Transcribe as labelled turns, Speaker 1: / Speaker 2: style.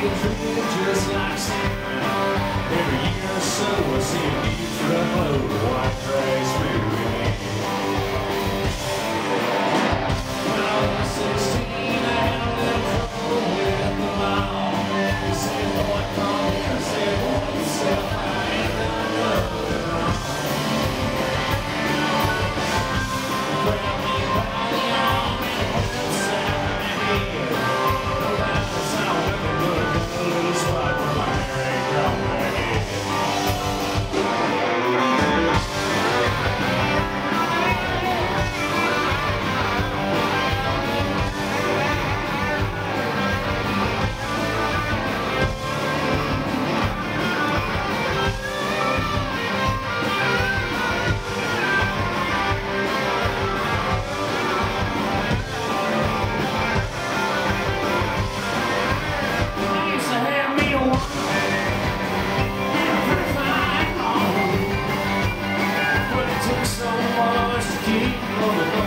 Speaker 1: dreams. keep going.